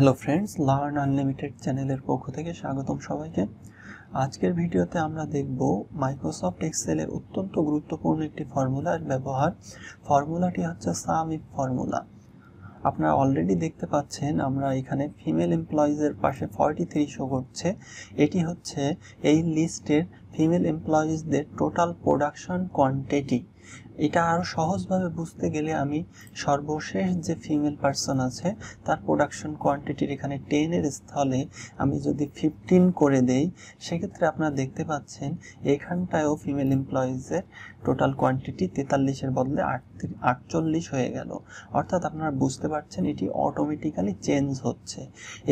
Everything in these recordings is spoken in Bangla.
হ্যালো ফ্রেন্ডস লার্ন আনলিমিটেড চ্যানেলের পক্ষ থেকে স্বাগতম সবাইকে। আজকের ভিডিওতে আমরা দেখব মাইক্রোসফট এক্সেলের অত্যন্ত গুরুত্বপূর্ণ একটি ফর্মুলার ব্যবহার। ফর্মুলাটি হচ্ছে সাম ইফ ফর্মুলা আপনারা অলরেডি দেখতে পাচ্ছেন, আমরা এখানে ফিমেল এমপ্লয়িজের পাশে ফর্টি থ্রি শো করছে। এটি হচ্ছে এই লিস্টের ফিমেল এমপ্লয়িজদের টোটাল প্রোডাকশন কোয়ান্টিটি এটা আরও সহজভাবে বুঝতে গেলে আমি সর্বশেষ যে ফিমেল পার্সন আছে, তার প্রোডাকশন কোয়ান্টিটির এখানে টেনের স্থলে আমি যদি ফিফটিন করে দেই, সেক্ষেত্রে আপনারা দেখতে পাচ্ছেন এখানটায়ও ফিমেল এমপ্লয়িজের টোটাল কোয়ান্টিটি তেতাল্লিশের বদলে আটচল্লিশ হয়ে গেল। অর্থাৎ আপনারা বুঝতে পারছেন এটি অটোমেটিক্যালি চেঞ্জ হচ্ছে।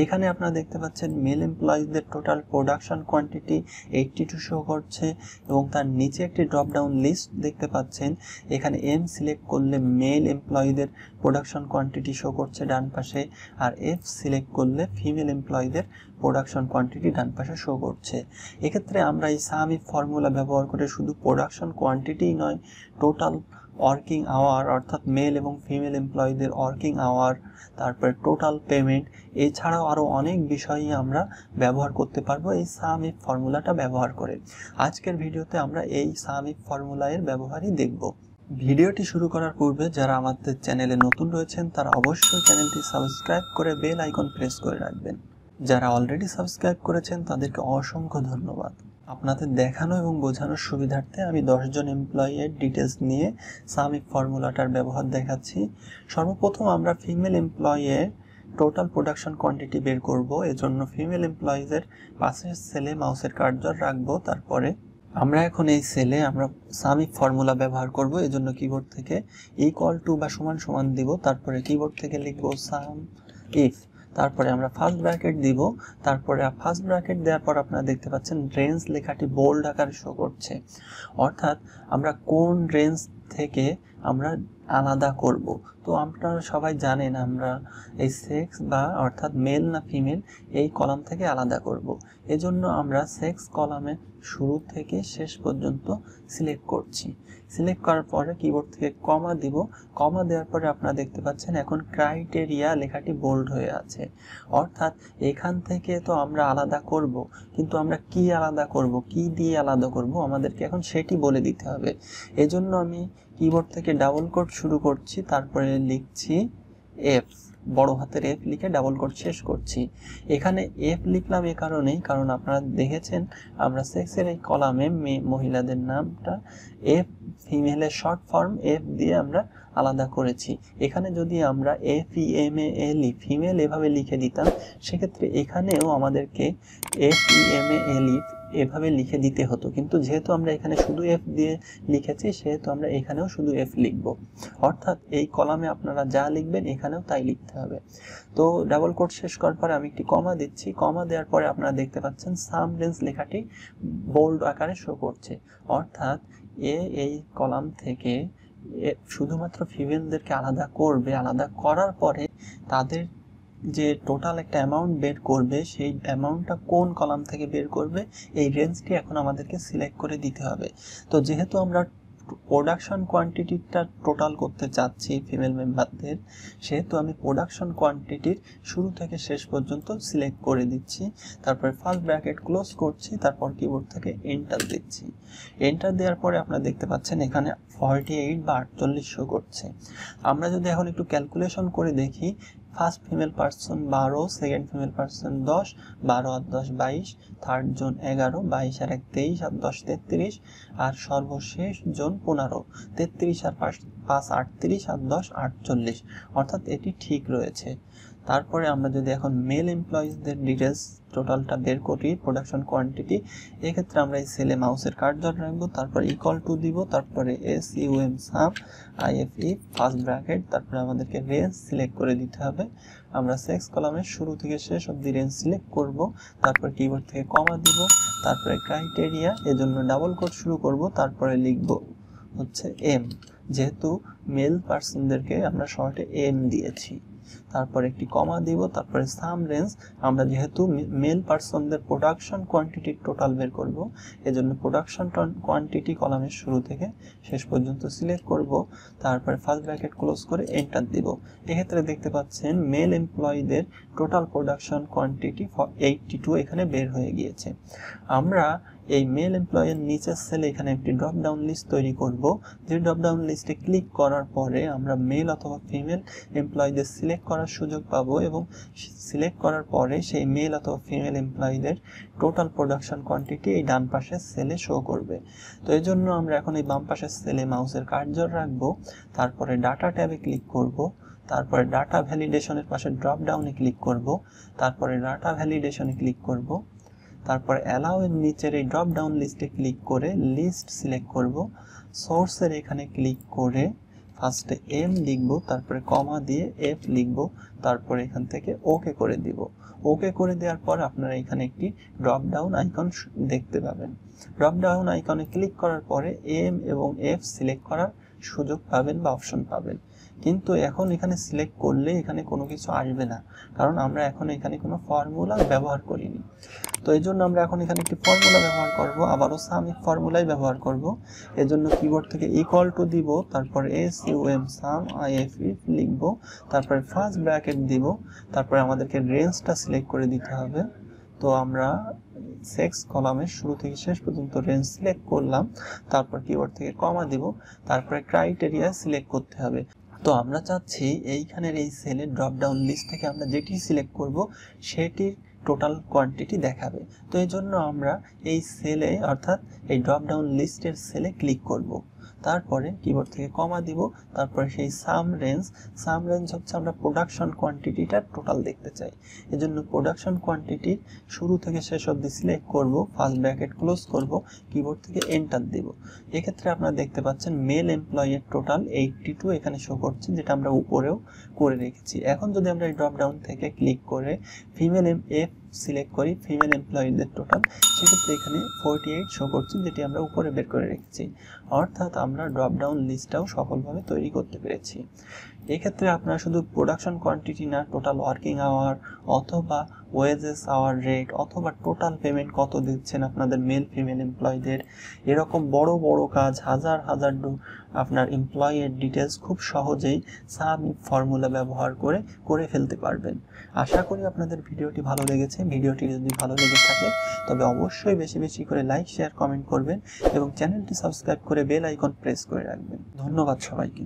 এখানে আপনারা দেখতে পাচ্ছেন male এমপ্লয়িজদের total production quantity eighty two show করছে এবং তার নিচে একটি ড্রপ ডাউন লিস্ট দেখতে পাচ্ছেন। এখানে এম সিলেক্ট করলে মেল এমপ্লয়ীদের প্রোডাকশন কোয়ান্টিটি শো করছে ডান পাশে, আর এফ সিলেক্ট করলে ফিমেল এমপ্লয়ীদের প্রোডাকশন কোয়ান্টিটি ডান পাশে শো করছে। এক্ষেত্রে আমরা এই সামি ফর্মুলা ব্যবহার করে শুধু প্রোডাকশন কোয়ান্টিটিই নয় টোটাল ওয়ার্কিং আওয়ার অর্থাৎ মেল এবং ফিমেল এমপ্লয়ীদের ওয়ার্কিং আওয়ার তারপরে টোটাল পেমেন্ট এছাড়াও আরও অনেক বিষয়ই আমরা ব্যবহার করতে পারব এই সামিফ ফর্মুলাটা ব্যবহার করে। আজকের ভিডিওতে আমরা এই সামিফ ফর্মুলা এর ব্যবহারই দেখব। ভিডিওটি শুরু করার পূর্বে যারা আমাদের চ্যানেলে নতুন রয়েছেন, তারা অবশ্যই চ্যানেলটি সাবস্ক্রাইব করে বেল আইকন প্রেস করে রাখবেন। যারা অলরেডি সাবস্ক্রাইব করেছেন, তাদেরকে অসংখ্য ধন্যবাদ। আপনাদের দেখানো এবং বোঝানোর সুবিধার্থে আমি দশজন এমপ্লয়ের ডিটেলস নিয়ে সামিক ফর্মুলাটার ব্যবহার দেখাচ্ছি। সর্বপ্রথম আমরা ফিমেল এমপ্লয়ের টোটাল প্রোডাকশন কোয়ান্টিটি বের করব। এজন্য ফিমেল এমপ্লয়িজের পাশের সেলে মাউসের কার্যর রাখব, তারপরে আমরা এখন এই সেলে আমরা সামিক ফর্মুলা ব্যবহার করব, এজন্য কিবোর্ড থেকে ইকুয়াল টু বা সমান সমান দিব, তারপরে কিবোর্ড থেকে লিখব সাম ইফ তারপরে আমরা ফার্স্ট ব্র্যাকেট দিব, তারপরে ফার্স্ট ব্র্যাকেট দেওয়ার পর আপনারা দেখতে পাচ্ছেন রেঞ্জ লেখাটি বোল্ড আকারে শো করছে। অর্থাৎ আমরা কোন রেঞ্জ থেকে আমরা আলাদা করব। তো আপনারা সবাই জানেন আমরা এই সেক্স বা অর্থাৎ মেল না ফিমেল এই কলাম থেকে আলাদা করব। এজন্য আমরা সেক্স কলামে শুরু থেকে শেষ পর্যন্ত সিলেক্ট করছি। সিলেক্ট করার পরে কিবোর্ড থেকে কমা দিব। কমা দেওয়ার পরে আপনারা দেখতে পাচ্ছেন এখন ক্রাইটেরিয়া লেখাটি বোল্ড হয়ে আছে। অর্থাৎ এখান থেকে তো আমরা আলাদা করব, কিন্তু আমরা কি আলাদা করব, কি দিয়ে আলাদা করব, আমাদেরকে এখন সেটি বলে দিতে হবে। এজন্য আমি কিবোর্ড থেকে ডাবল কোড শুরু করছি, তারপরে লিখছি এফ বড় হাতের এফ লিখে ডাবল কোড শেষ করছি। এখানে এফ লিখলাম এ কারণেই, কারণ আপনারা দেখেছেন, আমরা সেক্সের এই কলামে মহিলাদের নামটা এফ ফিমেলের শর্ট ফর্ম এফ দিয়ে আমরা আলাদা করেছি। এখানে যদি আমরা F E M A L E female এভাবে লিখে দিতাম, সেক্ষেত্রে এখানেও আমাদেরকে F E M A L ই এভাবে লিখে দিতে হতো। কিন্তু যেহেতু আমরা এখানে শুধু এফ দিয়ে লিখেছি, সেহেতু আমরা এখানেও শুধু এফ লিখব। অর্থাৎ এই কলামে আপনারা যা লিখবেন, এখানেও তাই লিখতে হবে। তো ডাবল কোড শেষ করার পরে আমি একটি কমা দিচ্ছি। কমা দেওয়ার পরে আপনারা দেখতে পাচ্ছেন সাম রেঞ্জ লেখাটি বোল্ড আকারে শো করছে। অর্থাৎ এ এই কলাম থেকে শুধুমাত্র ফিমেলদেরকে আলাদা করবে, আলাদা করার পরে তাদের যে টোটাল একটা অ্যামাউন্ট বের করবে, সেই অ্যামাউন্টটা কোন কলাম থেকে বের করবে, এই রেঞ্জটি এখন আমাদেরকে সিলেক্ট করে দিতে হবে। তো যেহেতু আমরা প্রোডাকশন কোয়ান্টিটিটা টোটাল করতে চাচ্ছি ফিমেল মেম্বারদের সেহেতু আমি প্রোডাকশন কোয়ান্টিটির শুরু থেকে শেষ পর্যন্ত সিলেক্ট করে দিচ্ছি, তারপরে ফার্স্ট ব্র্যাকেট ক্লোজ করছি, তারপর কিবোর্ড থেকে এন্টার দিচ্ছি। এন্টার দেওয়ার পরে আপনারা দেখতে পাচ্ছেন এখানে ফর্টি এইট বা আটচল্লিশ শো করছে। আমরা যদি এখন একটু ক্যালকুলেশন করে দেখি ফার্স্ট ফিমেল পার্সন বারো, সেকেন্ড ফিমেল পার্সন দশ, বারো আর দশ বাইশ, থার্ড জন এগারো, বাইশ আর এক তেইশ আর দশ তেত্রিশ, আর সর্বশেষ জন পনেরো, তেত্রিশ আর পাঁচ আটত্রিশ আর দশ আটচল্লিশ। অর্থাৎ এটি ঠিক রয়েছে। তারপরে আমরা যদি এখন মেল এমপ্লয়িজদের ডিটেলস টোটালটা বের করি প্রোডাকশন কোয়ান্টিটি এক্ষেত্রে আমরা এই সেলে মাউসের কার্যর রাখব, তারপর ইকল টু দিব, তারপরে S U M sum IFE first bracket তারপরে আমাদেরকে রেঞ্জ সিলেক্ট করে দিতে হবে। আমরা সেক্স কলামের শুরু থেকে শেষ অব্দি রেঞ্জ সিলেক্ট করব, তারপর কিবোর্ড থেকে কমা দিব, তারপরে ক্রাইটেরিয়া এজন্য ডাবল কোড শুরু করব, তারপরে লিখব হচ্ছে এম যেহেতু মেল পার্সনদেরকে আমরা শর্টে এম দিয়েছি। তারপর একটি কমা দিব, তারপরে সাম রেঞ্জ আমরা যেহেতু মেল পার্সনদের প্রোডাকশন কোয়ান্টিটি টোটাল বের করব, এজন্য প্রোডাকশন কোয়ান্টিটি কলামের শুরু থেকে শেষ পর্যন্ত সিলেক্ট করব, তারপরে ফার্স্ট ব্র্যাকেট ক্লোজ করে এন্টার দিব। এক্ষেত্রে দেখতে পাচ্ছেন male এমপ্লয়ীদের total production quantity eighty two এখানে বের হয়ে গিয়েছে। আমরা এই মেল এমপ্লয়ের নিচের সেলে এখানে একটি ড্রপ ডাউন লিস্ট তৈরি করব। যে ড্রপ ডাউন লিস্টে ক্লিক করার পরে আমরা মেল অথবা ফিমেল এমপ্লয়ীদের সিলেক্ট করার সুযোগ পাবো এবং সিলেক্ট করার পরে সেই মেল অথবা ফিমেল এমপ্লয়ীদের টোটাল প্রোডাকশন কোয়ান্টিটি এই ডান পাশের সেলে শো করবে। তো এই জন্য আমরা এখন এই বাম পাশের সেলে মাউসের কার্যর রাখব, তারপরে ডাটা ট্যাবে ক্লিক করব, তারপরে ডাটা ভ্যালিডেশনের পাশে ড্রপ ডাউনে ক্লিক করব, তারপরে ডাটা ভ্যালিডেশনে ক্লিক করব। তারপরে অ্যালাউ এর নিচের এই ড্রপ ডাউন লিস্টে ক্লিক করে লিস্ট সিলেক্ট করব। সোর্সের এখানে ক্লিক করে ফার্স্টে এম লিখব, তারপরে কমা দিয়ে এফ লিখব, তারপরে এখান থেকে ওকে করে দিব। ওকে করে দেওয়ার পর আপনারা এখানে একটি ড্রপ ডাউন আইকন দেখতে পাবেন। ড্রপ ডাউন আইকনে ক্লিক করার পরে এম এবং এফ সিলেক্ট করার সুযোগ পাবেন বা অপশন পাবেন। কিন্তু এখন এখানে সিলেক্ট করলে এখানে কোনো কিছু আসবে না, কারণ আমরা এখন এখানে কোনো ফর্মুলা ব্যবহার করিনি। তো এই জন্য আমরা এখন এখানে একটি ফর্মুলা ব্যবহার করব। আবারও সাম ফর্মুলাই ব্যবহার করব। এর জন্য কিবোর্ড থেকে ইকুয়াল টু দিব, তারপর S U M sum I F if লিখব, তারপরে ফার্স্ট ব্র্যাকেট দিব, তারপরে আমাদেরকে রেঞ্জটা সিলেক্ট করে দিতে হবে। তো আমরা সেক্স কলামের শুরু থেকে শেষ পর্যন্ত রেঞ্জ সিলেক্ট করলাম, তারপর কিবোর্ড থেকে কমা দিব, তারপরে ক্রাইটেরিয়া সিলেক্ট করতে হবে। তো আমরা চাচ্ছি এইখানের এই সেলে ড্রপ ডাউন লিস্ট থেকে আমরা যেটি সিলেক্ট করব, সেটির টোটাল কোয়ান্টিটি দেখাবে। তো এই জন্য আমরা এই সেলে অর্থাৎ এই ড্রপ ডাউন লিস্টের সেলে ক্লিক করব। তারপরে কিবোর্ড থেকে কমা দিব, তারপরে সেই সাম রেঞ্জ সাম রেঞ্জ হচ্ছে আমরা প্রোডাকশন কোয়ান্টিটিটা টোটাল দেখতে চাই। এজন্য প্রোডাকশন কোয়ান্টিটি শুরু থেকে শেষ অবধি সিলেক্ট করব ফার্স্ট ব্র্যাকেট ক্লোজ করব কিবোর্ড থেকে এন্টার দিব। এক্ষেত্রে আপনারা দেখতে পাচ্ছেন মেল এমপ্লয়ের টোটাল এইটটি টু এখানে শো করছে, যেটা আমরা উপরেও করে রেখেছি। এখন যদি আমরা এই ড্রপ ডাউন থেকে ক্লিক করে ফিমেল এম এফ সিলেক্ট করি ফিমেল এমপ্লয়ীদের টোটাল সেক্ষেত্রে এখানে ফোরটি এইট শো করছে, যেটি আমরা উপরে বের করে রেখেছি। অর্থাৎ আমরা ড্রপডাউন লিস্টটাও সফলভাবে তৈরি করতে পেরেছি। এক্ষেত্রে আপনারা শুধু প্রোডাকশন কোয়ান্টিটি না টোটাল ওয়ার্কিং আওয়ার অথবা ওয়েজেস আওয়ার রেট অথবা টোটাল পেমেন্ট কত দিচ্ছেন আপনাদের মেল ফিমেল এমপ্লয়ীদের এরকম বড় বড় কাজ হাজার হাজার আপনার এমপ্লয়ের ডিটেলস খুব সহজেই সাম ফর্মুলা ব্যবহার করে করে ফেলতে পারবেন। আশা করি আপনাদের ভিডিওটি ভালো লেগেছে। ভিডিওটি যদি ভালো লেগে থাকে, তবে অবশ্যই বেশি বেশি করে লাইক শেয়ার কমেন্ট করবেন এবং চ্যানেলটি সাবস্ক্রাইব করে বেল আইকন প্রেস করে রাখবেন। ধন্যবাদ সবাইকে।